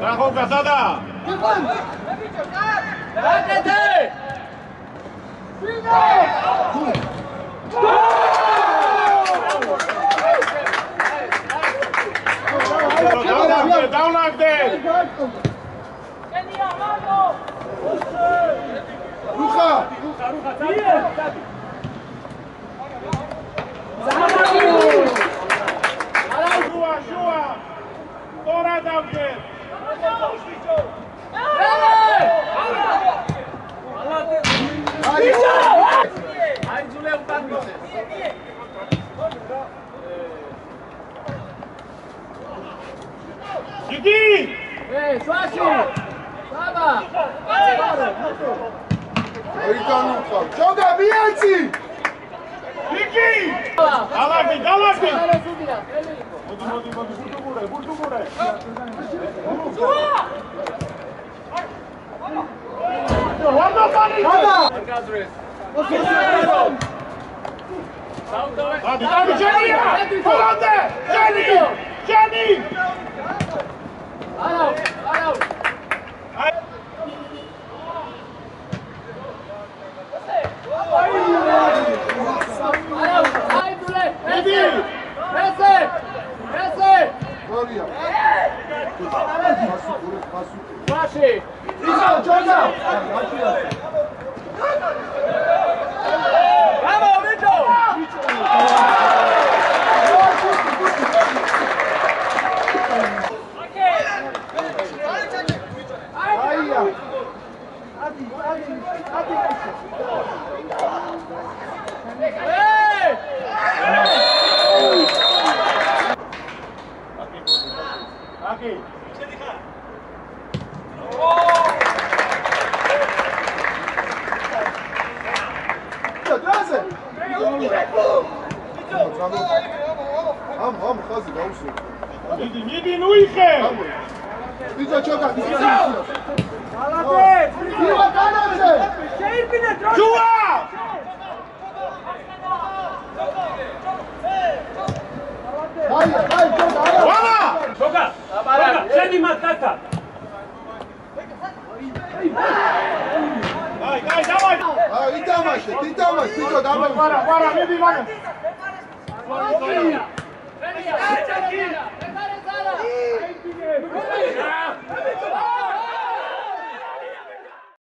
Bravo, casada! ¡Date! ¡Sigue! down like that. Down like that. იგი აიდან უხარ ჩოდა მიეცი იგი დალაგდი დალაგდი მოდი მოდი მოდი ბურთუგურე ბურთუგურე ვარდა პანი ჩოდა ადი დადი ჯენია ფოლანდე ჯენი ჯენი მიდი I think ამ ამ ხაზი გაუსო მიდი მიდი ნუიხე! ბიჭო ჩოდა ბიჭო ივა განაჩე შუა აი აი ჩოდა არა! ვალა! შოკა შოკა შედი მათ კაცა აი აი დავაი აი იდამაშე იდამაშე ბიჭო დამა ვარა ვარა მიდი